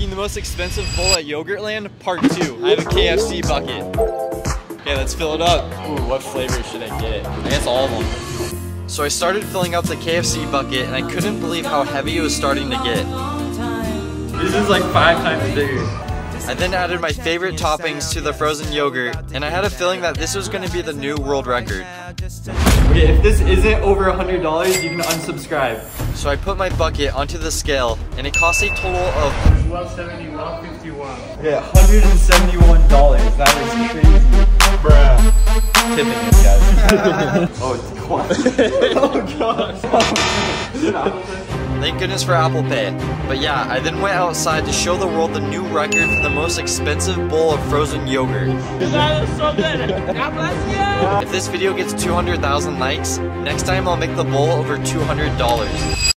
Making the most expensive bowl at Yogurtland, part two. I have a KFC bucket. Okay, let's fill it up. Ooh, what flavor should I get? I guess all of them. So I started filling up the KFC bucket and I couldn't believe how heavy it was starting to get. This is like five times bigger. I then added my favorite toppings to the frozen yogurt, and I had a feeling that this was going to be the new world record. Okay, if this isn't over a $100, you can unsubscribe. So I put my bucket onto the scale, and it costs a total of 170, 151. Okay, $171. That is crazy. Bruh. Tipping this, guys. oh, it's gone. oh, God. Thank goodness for Apple Pay. But yeah, I then went outside to show the world the new record for the most expensive bowl of frozen yogurt. That is so good. God bless you. If this video gets 200,000 likes, next time I'll make the bowl over $200.